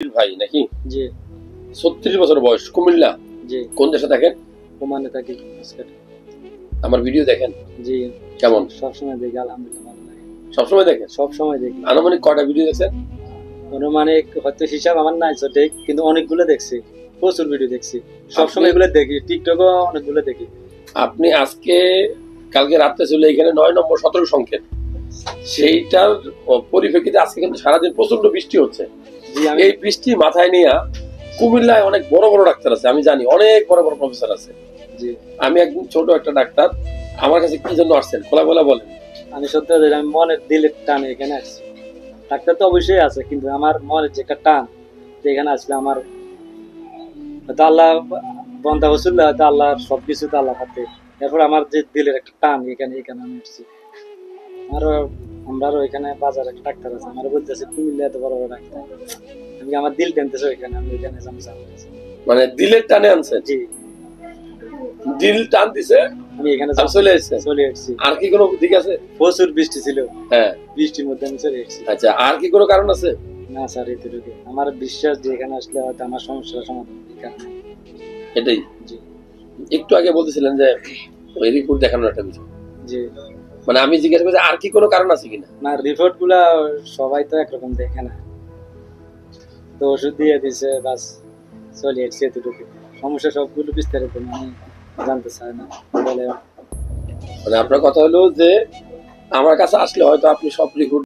ভাই নাকি? জি। ছত্রিশ বছর বয়স কুমিল্লা। জি। কোন দেশে দেখেন ওমানে থাকি আমার ভিডিও দেখেন। জি। কেমন? সবসময় দেখি আলহামদুলিল্লাহ ভালো লাগে। সবসময় দেখেন? সব সময় দেখি। আনুমানিক কয়টা ভিডিও দেখছেন? অনুমানিক হয়তো হিসাব আমার নাই সঠিক কিন্তু অনেকগুলো দেখছি। প্রচুর ভিডিও দেখছি। সবসময় এগুলো দেখি টিকটকও অনেকগুলো দেখি। আপনি আজকে কালকে রাত্রে ছিল এখানে নয় নম্বর সতেরো সংকেত। সেইটার পরিপ্রেক্ষিতে আজকে কিন্তু সারাদিন প্রচণ্ড বৃষ্টি হচ্ছে। এই বৃষ্টি মাথায় নিয়ে কুমিল্লায় অনেক বড় বড় ডাক্তার আছে আমি জানি অনেক বড় বড় প্রফেসর আছে। আমি একদম ছোট একটা ডাক্তার আমার কাছে কি জন্য আসছেন খোলা খোলা বলেন। আমি সত্যি আমি মনের দিলের টানে এখানে আসছি। ডাক্তার তো অবশ্যই আছে কিন্তু আমার মনের যে একটা টান যে এখানে আসলে আমার হয়তো আল্লাহ বন্ধা হসুল হয়তো আল্লাহ সবকিছু তো আল্লাহ হাতে। এরপর আমার যে দিলের একটা টান এখানে এখানে আমি আসছি। আরও আমরারও এখানে বাজারে একটা ডাক্তার আছে আমার বলতেছে কুমিল্লা এত বড় বড় ডাক্তার। আমি আমার দিল টেনতেছে ওইখানে? আমি ওইখানে। মানে দিলের টানে আনছেন জি। দিল টান দিছে আমি এখানে চলে এসেছেন চলে এসেছি আর কি কোনো দিক আছে? প্রচুর বৃষ্টি ছিল। হ্যাঁ। বৃষ্টির মধ্যে আমি চলে এসেছি আচ্ছা আর কি কোনো কারণ আছে? না স্যার এতটুকু। আমার বিশ্বাস যে এখানে আসলে হয়তো আমার সমস্যার সমাধান। এটাই। একটু আগে বলতেছিলেন যে ওই রিপোর্ট দেখানোর একটা বিষয়। জি। মানে আমি জিজ্ঞাসা করছি আর কি কোনো কারণ আছে কিনা? না রিপোর্টগুলা সবাই তো একরকম দেখে না। তো ওষুধ দিয়ে দিছে বাস চলে এসছে এতটুকু। সমস্যা সবগুলো বিস্তারিত আমি জানতে চাই না। বলে মানে আপনার কথা হলো যে আমার কাছে আসলে হয়তো আপনি সব রিপোর্ট